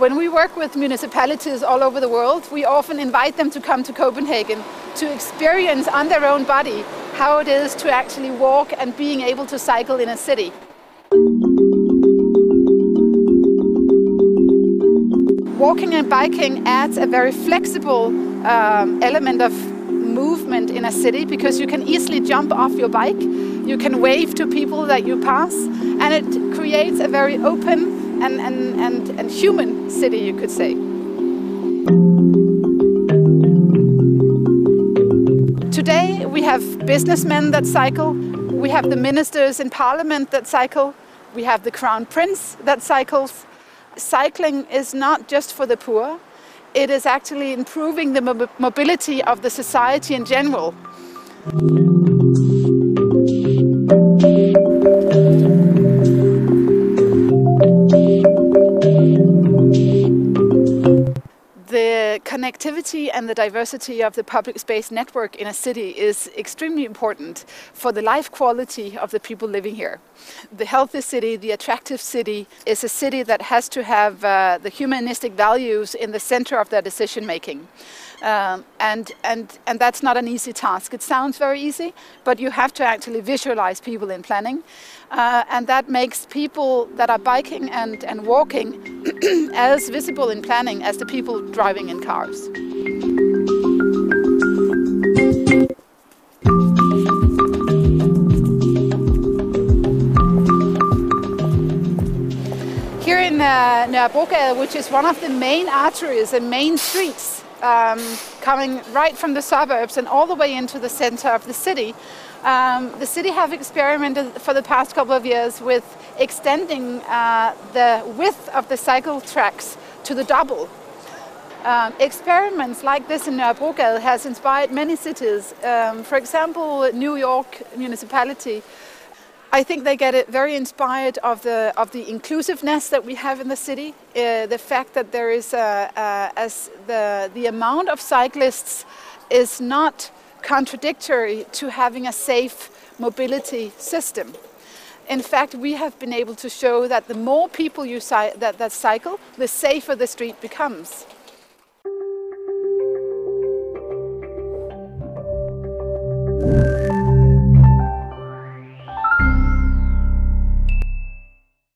When we work with municipalities all over the world, we often invite them to come to Copenhagen to experience on their own body how it is to actually walk and being able to cycle in a city. Walking and biking adds a very flexible um, element of movement in a city because you can easily jump off your bike, you can wave to people that you pass, and it creates a very open and, and, and, and human city, you could say. Today we have businessmen that cycle, we have the ministers in parliament that cycle, we have the crown prince that cycles. Cycling is not just for the poor, it is actually improving the mobility of the society in general. the connectivity and the diversity of the public space network in a city is extremely important for the life quality of the people living here. The healthy city, the attractive city, is a city that has to have uh, the humanistic values in the center of their decision making. Um, and, and, and that's not an easy task. It sounds very easy, but you have to actually visualize people in planning. Uh, and that makes people that are biking and, and walking as visible in planning as the people driving in cars. Here in uh, which is one of the main arteries and main streets um, coming right from the suburbs and all the way into the center of the city. Um, the city have experimented for the past couple of years with extending uh, the width of the cycle tracks to the double. Um, experiments like this in Nørrebrogade has inspired many cities. Um, for example, New York municipality I think they get it very inspired of the of the inclusiveness that we have in the city. Uh, the fact that there is a, a, as the the amount of cyclists is not contradictory to having a safe mobility system. In fact, we have been able to show that the more people you that, that cycle, the safer the street becomes.